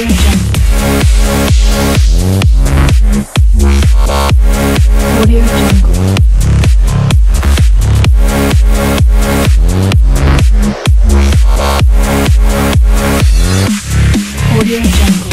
Fusion. Audio Jungle. Audio Jungle.